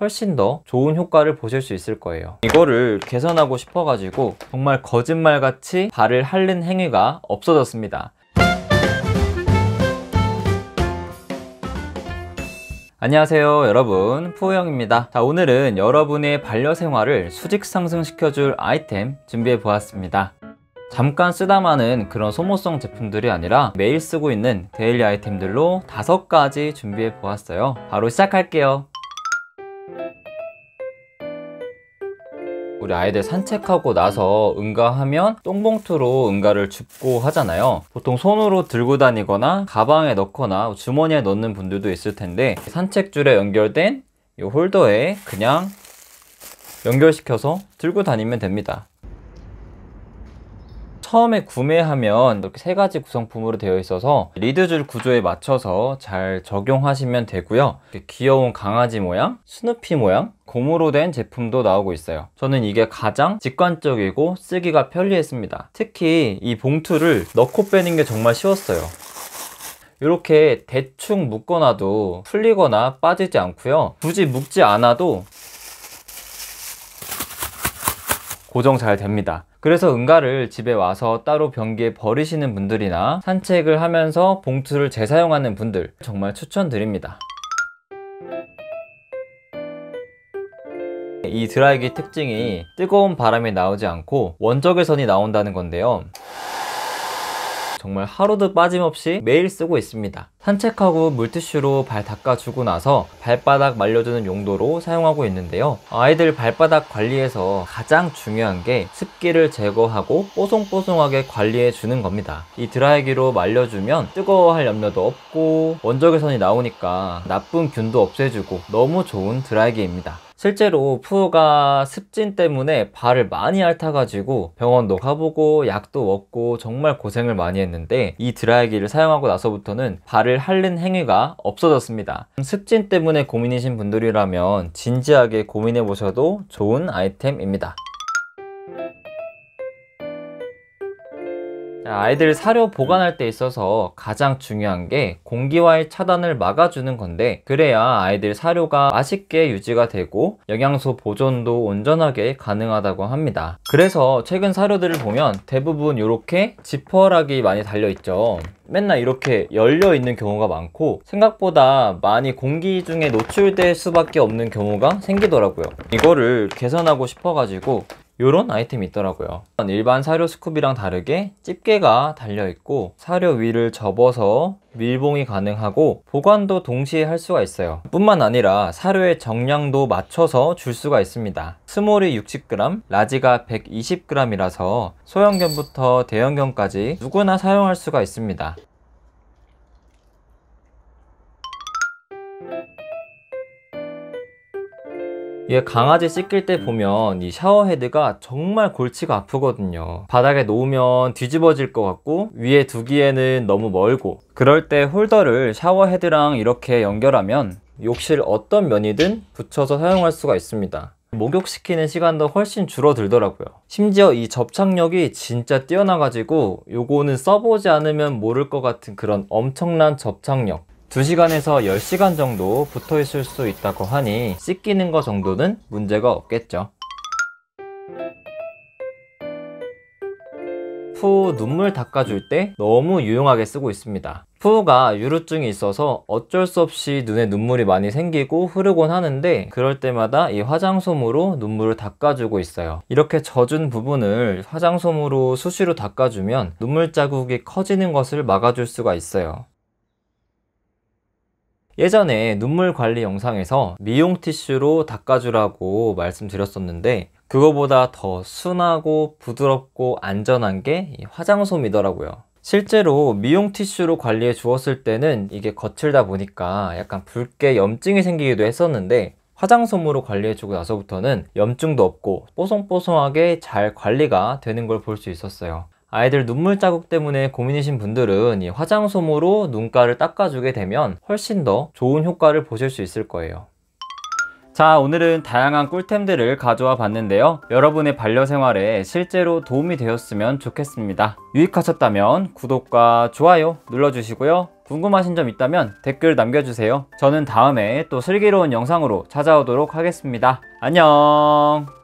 훨씬 더 좋은 효과를 보실 수 있을 거예요. 이거를 개선하고 싶어가지고 정말 거짓말같이 발을 핥는 행위가 없어졌습니다. 안녕하세요 여러분. 푸우영입니다. 자 오늘은 여러분의 반려생활을 수직 상승시켜줄 아이템 준비해 보았습니다. 잠깐 쓰다마는 그런 소모성 제품들이 아니라 매일 쓰고 있는 데일리 아이템들로 다섯 가지 준비해 보았어요. 바로 시작할게요 우리 아이들 산책하고 나서 응가하면 똥봉투로 응가를 줍고 하잖아요. 보통 손으로 들고 다니거나 가방에 넣거나 주머니에 넣는 분들도 있을 텐데 산책줄에 연결된 이 홀더에 그냥 연결시켜서 들고 다니면 됩니다 처음에 구매하면 이렇게 세 가지 구성품으로 되어 있어서 리드줄 구조에 맞춰서 잘 적용하시면 되고요. 귀여운 강아지 모양, 스누피 모양, 고무로 된 제품도 나오고 있어요. 저는 이게 가장 직관적이고 쓰기가 편리했습니다. 특히 이 봉투를 넣고 빼는 게 정말 쉬웠어요. 이렇게 대충 묶어놔도 풀리거나 빠지지 않고요. 굳이 묶지 않아도 고정 잘 됩니다. 그래서 응가를 집에 와서 따로 변기에 버리시는 분들이나 산책을 하면서 봉투를 재사용하는 분들 정말 추천드립니다. 이 드라이기 특징이 뜨거운 바람이 나오지 않고 원적외선이 나온다는 건데요. 정말 하루도 빠짐없이 매일 쓰고 있습니다. 산책하고 물티슈로 발 닦아주고 나서 발바닥 말려주는 용도로 사용하고 있는데요. 아이들 발바닥 관리에서 가장 중요한 게 습기를 제거하고 뽀송뽀송하게 관리해 주는 겁니다. 이 드라이기로 말려주면 뜨거워할 염려도 없고 원적외선이 나오니까 나쁜 균도 없애주고 너무 좋은 드라이기입니다. 실제로 푸우가 습진 때문에 발을 많이 핥아가지고 병원도 가보고 약도 먹고 정말 고생을 많이 했는데 이 드라이기를 사용하고 나서부터는 발을 핥는 행위가 없어졌습니다. 습진 때문에 고민이신 분들이라면 진지하게 고민해 보셔도 좋은 아이템입니다. 아이들 사료 보관할 때 있어서 가장 중요한 게 공기와의 차단을 막아주는 건데 그래야 아이들 사료가 맛있게 유지가 되고 영양소 보존도 온전하게 가능하다고 합니다. 그래서 최근 사료들을 보면 대부분 이렇게 지퍼락이 많이 달려있죠. 맨날 이렇게 열려 있는 경우가 많고 생각보다 많이 공기 중에 노출될 수밖에 없는 경우가 생기더라고요. 이거를 개선하고 싶어 가지고 이런 아이템이 있더라고요. 일반 사료 scoop이랑 다르게 집게가 달려있고 사료 위를 접어서 밀봉이 가능하고 보관도 동시에 할 수가 있어요. 뿐만 아니라 사료의 정량도 맞춰서 줄 수가 있습니다. small이 60g, large가 120g이라서 소형견부터 대형견까지 누구나 사용할 수가 있습니다 이게 강아지 씻길 때 보면 이 샤워 헤드가 정말 골치가 아프거든요. 바닥에 놓으면 뒤집어질 것 같고 위에 두기에는 너무 멀고. 그럴 때 홀더를 샤워 헤드랑 이렇게 연결하면 욕실 어떤 면이든 붙여서 사용할 수가 있습니다. 목욕시키는 시간도 훨씬 줄어들더라고요. 심지어 이 접착력이 진짜 뛰어나가지고 요거는 써보지 않으면 모를 것 같은 그런 엄청난 접착력 2시간에서 10시간 정도 붙어 있을 수 있다고 하니 씻기는 거 정도는 문제가 없겠죠. 푸 눈물 닦아줄 때 너무 유용하게 쓰고 있습니다. 푸가 유루증이 있어서 어쩔 수 없이 눈에 눈물이 많이 생기고 흐르곤 하는데 그럴 때마다 이 화장솜으로 눈물을 닦아주고 있어요. 이렇게 젖은 부분을 화장솜으로 수시로 닦아주면 눈물 자국이 커지는 것을 막아줄 수가 있어요. 예전에 눈물 관리 영상에서 미용 티슈로 닦아주라고 말씀드렸었는데 그거보다 더 순하고 부드럽고 안전한 게 화장솜이더라고요. 실제로 미용 티슈로 관리해 주었을 때는 이게 거칠다 보니까 약간 붉게 염증이 생기기도 했었는데 화장솜으로 관리해 주고 나서부터는 염증도 없고 뽀송뽀송하게 잘 관리가 되는 걸 볼 수 있었어요 아이들 눈물 자국 때문에 고민이신 분들은 이 화장솜으로 눈가를 닦아주게 되면 훨씬 더 좋은 효과를 보실 수 있을 거예요. 자, 오늘은 다양한 꿀템들을 가져와 봤는데요. 여러분의 반려생활에 실제로 도움이 되었으면 좋겠습니다. 유익하셨다면 구독과 좋아요 눌러주시고요. 궁금하신 점 있다면 댓글 남겨주세요. 저는 다음에 또 슬기로운 영상으로 찾아오도록 하겠습니다. 안녕!